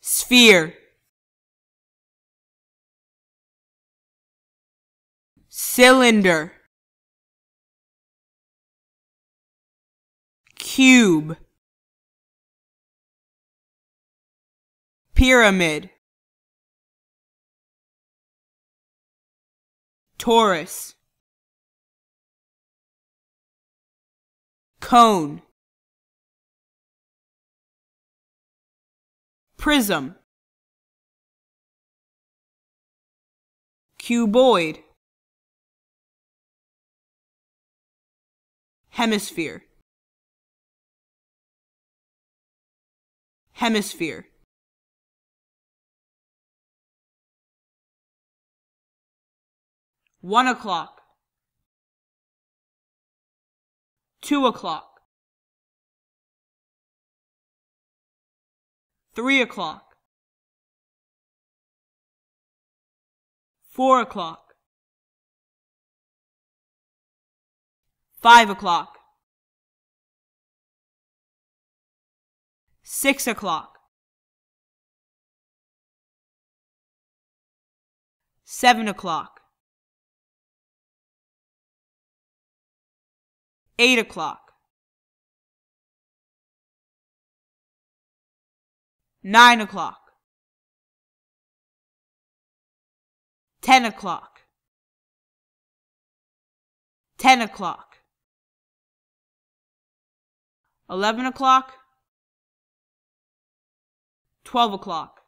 sphere. Cylinder. Cube. Pyramid. Torus. Cone prism. Cuboid. Hemisphere. Hemisphere. One o'clock. Two o'clock three o'clock. Four o'clock. Five o'clock. Six o'clock. Seven o'clock. Eight o'clock nine o'clock. Ten o'clock. Ten o'clock. Eleven o'clock. Twelve o'clock